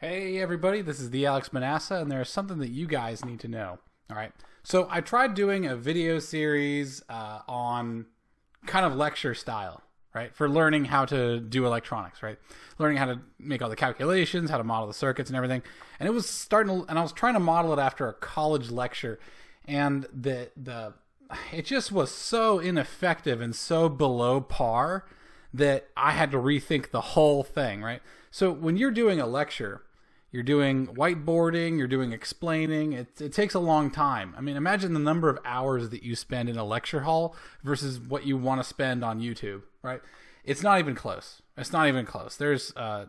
Hey everybody, this is the Alex Manasseh, and there's something that you guys need to know. All right, so I tried doing a video series uh, on kind of lecture style, right, for learning how to do electronics, right, learning how to make all the calculations, how to model the circuits and everything, and it was starting, to, and I was trying to model it after a college lecture, and the the it just was so ineffective and so below par that I had to rethink the whole thing, right? So when you're doing a lecture, you're doing whiteboarding, you're doing explaining, it, it takes a long time. I mean, imagine the number of hours that you spend in a lecture hall versus what you want to spend on YouTube, right? It's not even close. It's not even close. There's, uh,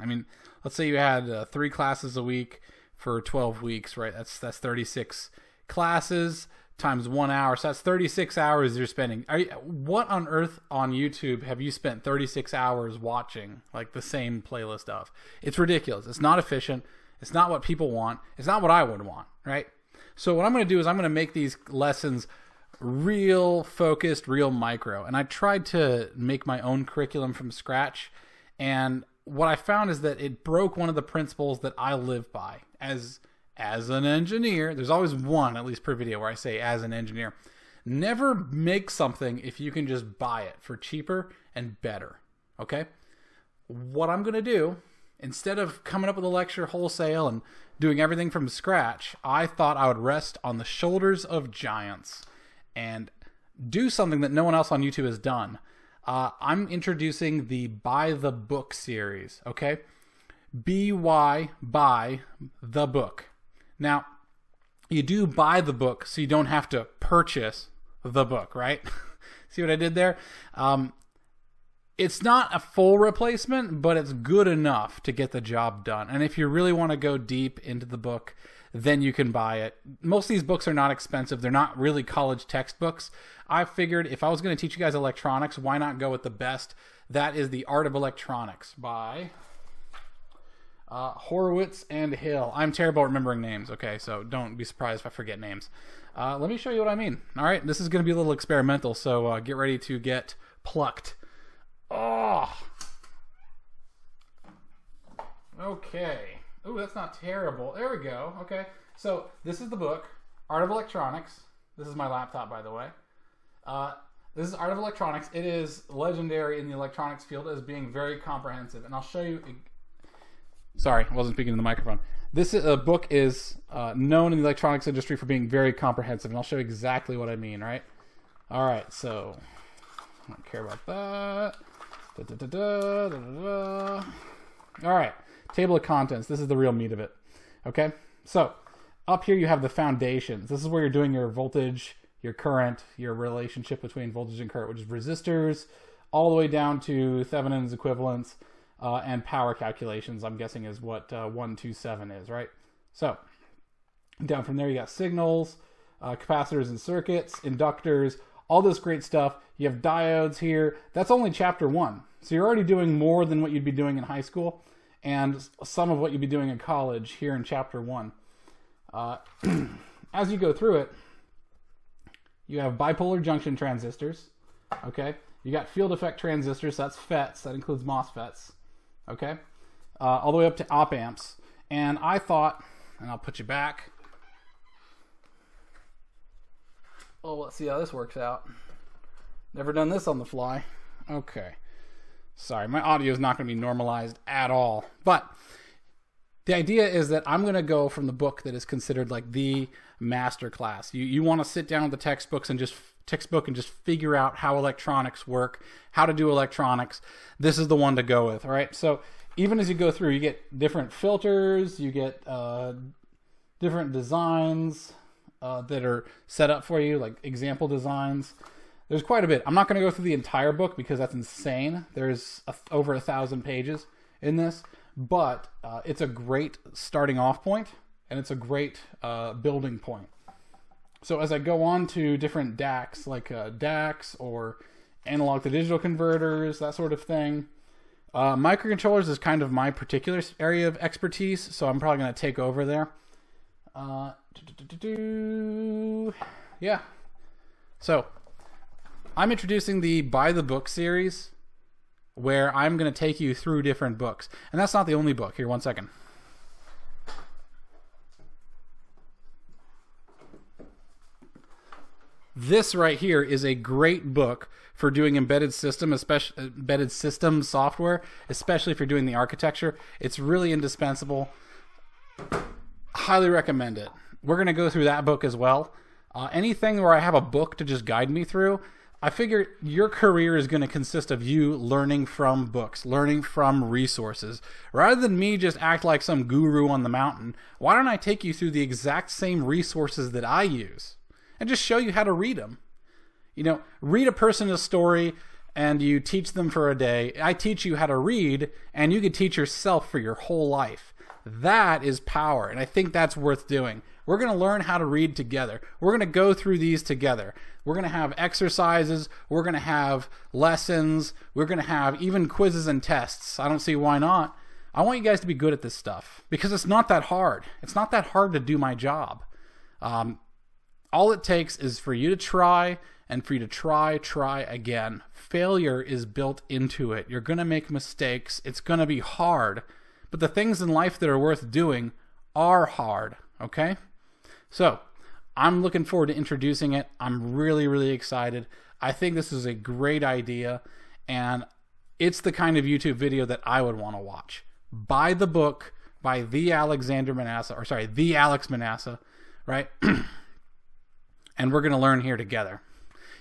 I mean, let's say you had uh, three classes a week for 12 weeks, right? That's that's 36 classes times one hour. So that's 36 hours you're spending. You, what on earth on YouTube have you spent 36 hours watching like the same playlist of? It's ridiculous. It's not efficient. It's not what people want. It's not what I would want, right? So what I'm going to do is I'm going to make these lessons real focused, real micro. And I tried to make my own curriculum from scratch. And what I found is that it broke one of the principles that I live by as as an engineer, there's always one, at least per video, where I say as an engineer. Never make something if you can just by it for cheaper and better. Okay? What I'm going to do, instead of coming up with a lecture wholesale and doing everything from scratch, I thought I would rest on the shoulders of giants and do something that no one else on YouTube has done. Uh, I'm introducing the By the Book series, okay? B Y buy the book. Now, you do buy the book so you don't have to purchase the book, right? See what I did there? Um, it's not a full replacement, but it's good enough to get the job done. And if you really want to go deep into the book, then you can buy it. Most of these books are not expensive. They're not really college textbooks. I figured if I was going to teach you guys electronics, why not go with the best? That is The Art of Electronics by uh, Horowitz and Hill. I'm terrible at remembering names, okay, so don't be surprised if I forget names. Uh, let me show you what I mean. All right, this is going to be a little experimental, so uh, get ready to get plucked. Oh! Okay. Oh, that's not terrible. There we go. Okay, so this is the book, Art of Electronics. This is my laptop, by the way. Uh, this is Art of Electronics. It is legendary in the electronics field as being very comprehensive, and I'll show you Sorry, I wasn't speaking in the microphone. This uh, book is uh, known in the electronics industry for being very comprehensive, and I'll show you exactly what I mean, right? All right, so I don't care about that. Da, da, da, All right, table of contents. This is the real meat of it. Okay, so up here you have the foundations. This is where you're doing your voltage, your current, your relationship between voltage and current, which is resistors, all the way down to Thevenin's equivalents uh, and power calculations, I'm guessing is what uh, 127 is, right? So down from there, you got signals, uh, capacitors and circuits, inductors, all this great stuff. You have diodes here. That's only chapter one. So you're already doing more than what you'd be doing in high school and some of what you'd be doing in college here in chapter one. Uh, as you go through it, you have bipolar junction transistors. Okay. You got field effect transistors. That's FETs. That includes MOSFETs okay? Uh, all the way up to op amps. And I thought, and I'll put you back. Oh, let's see how this works out. Never done this on the fly. Okay. Sorry, my audio is not going to be normalized at all. But the idea is that I'm going to go from the book that is considered like the master class. You you want to sit down with the textbooks and just textbook and just figure out how electronics work, how to do electronics, this is the one to go with. All right. So even as you go through, you get different filters, you get uh, different designs uh, that are set up for you, like example designs. There's quite a bit. I'm not going to go through the entire book because that's insane. There's a, over a thousand pages in this, but uh, it's a great starting off point and it's a great uh, building point. So as I go on to different DACs, like uh, DACs or analog to digital converters, that sort of thing, uh, microcontrollers is kind of my particular area of expertise, so I'm probably going to take over there. Uh, yeah. So I'm introducing the By the Book series. where I'm going to take you through different books. And that's not the only book. Here, one second. This right here is a great book for doing embedded system, especially embedded system software, especially if you're doing the architecture. It's really indispensable. Highly recommend it. We're going to go through that book as well. Uh, anything where I have a book to just guide me through, I figure your career is going to consist of you learning from books, learning from resources. Rather than me just act like some guru on the mountain, why don't I take you through the exact same resources that I use and just show you how to read them? You know, read a person a story and you teach them for a day. I teach you how to read and you could teach yourself for your whole life. That is power, and I think that's worth doing. We're going to learn how to read together. We're going to go through these together. We're going to have exercises. We're going to have lessons. We're going to have even quizzes and tests. I don't see why not. I want you guys to be good at this stuff because it's not that hard. It's not that hard to do my job. Um, all it takes is for you to try and for you to try, try again. Failure is built into it. You're going to make mistakes. It's going to be hard. But the things in life that are worth doing are hard, okay? So, I'm looking forward to introducing it. I'm really, really excited. I think this is a great idea, and it's the kind of YouTube video that I would want to watch. By the book by the Alexander Manasseh, or sorry, the Alex Manasseh, right? and we're going to learn here together.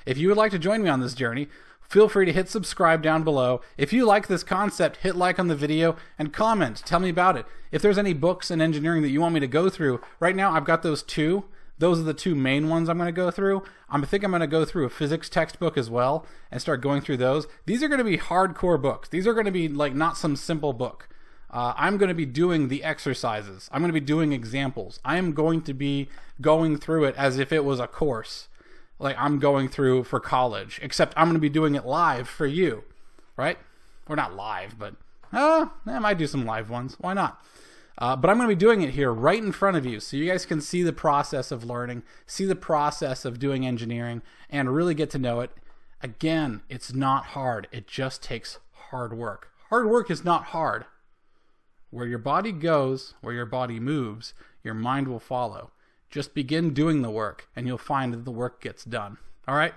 If you would like to join me on this journey, feel free to hit subscribe down below. If you like this concept, hit like on the video and comment. Tell me about it. If there's any books in engineering that you want me to go through, right now I've got those two. Those are the two main ones I'm going to go through. I think I'm going to go through a physics textbook as well and start going through those. These are going to be hardcore books. These are going to be like not some simple book. Uh, I'm going to be doing the exercises. I'm going to be doing examples. I am going to be going through it as if it was a course like I'm going through for college, except I'm going to be doing it live for you, right? We're not live, but uh, I might do some live ones. Why not? Uh, but I'm going to be doing it here right in front of you so you guys can see the process of learning, see the process of doing engineering, and really get to know it. Again, it's not hard, it just takes hard work. Hard work is not hard. Where your body goes, where your body moves, your mind will follow. Just begin doing the work, and you'll find that the work gets done. All right?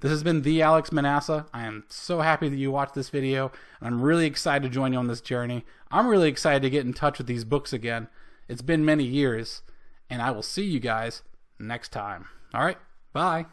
This has been the Alex Manasseh. I am so happy that you watched this video, and I'm really excited to join you on this journey. I'm really excited to get in touch with these books again. It's been many years, and I will see you guys next time. All right? Bye.